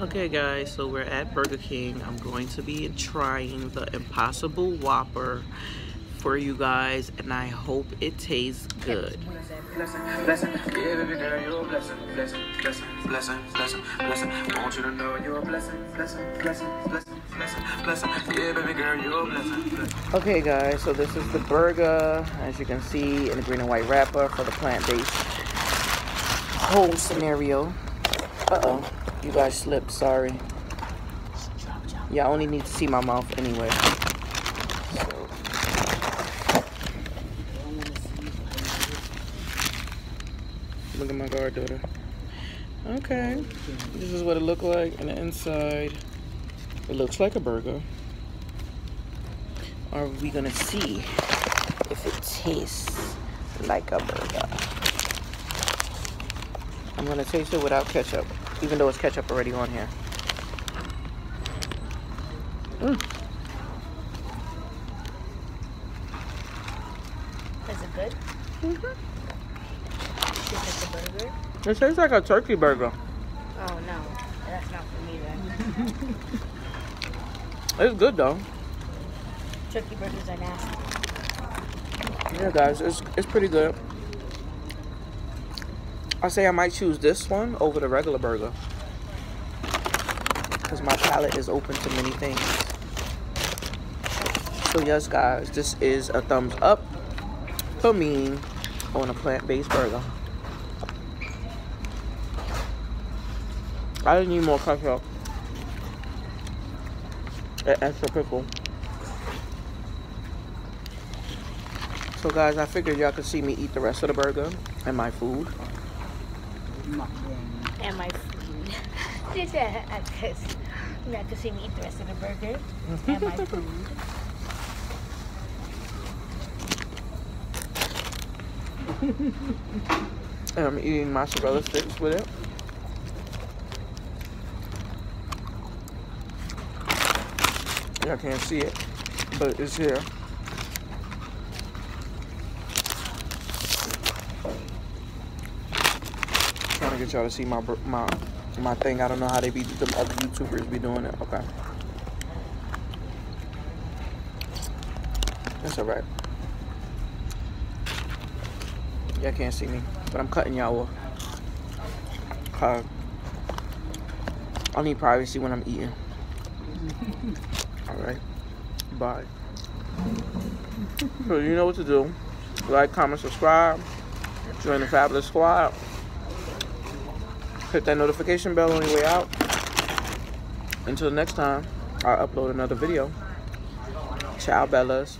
Okay guys, so we're at Burger King. I'm going to be trying the Impossible Whopper for you guys and I hope it tastes good. Okay guys, so this is the burger, as you can see, in the green and white wrapper for the plant-based whole scenario. Uh-oh, you guys slipped, sorry. Yeah, I only need to see my mouth anyway. Look at my guard daughter. Okay, this is what it looked like on the inside. It looks like a burger. Are we gonna see if it tastes like a burger? I'm gonna taste it without ketchup, even though it's ketchup already on here. Mm. Is it good? Mm-hmm. A burger? It tastes like a turkey burger. Oh no, that's not for me then. It's good though. Turkey burgers are nasty. Yeah, guys, it's it's pretty good. I say I might choose this one over the regular burger because my palate is open to many things. So yes, guys, this is a thumbs up for me on a plant-based burger. I need more ketchup. An extra pickle. So guys, I figured y'all could see me eat the rest of the burger and my food. And my food. She said, I could, I could see me eat the rest of the burger and my food. And I'm eating mozzarella sticks with it. Y'all can't see it, but it's here. I'm trying to get y'all to see my my my thing. I don't know how they be the other YouTubers be doing it. Okay, that's alright. Y'all can't see me, but I'm cutting y'all off. Cause I need privacy when I'm eating. Alright. Bye. So you know what to do. Like, comment, subscribe. Join the Fabulous Squad. Hit that notification bell on your way out. Until next time, I'll upload another video. Ciao, Bellas.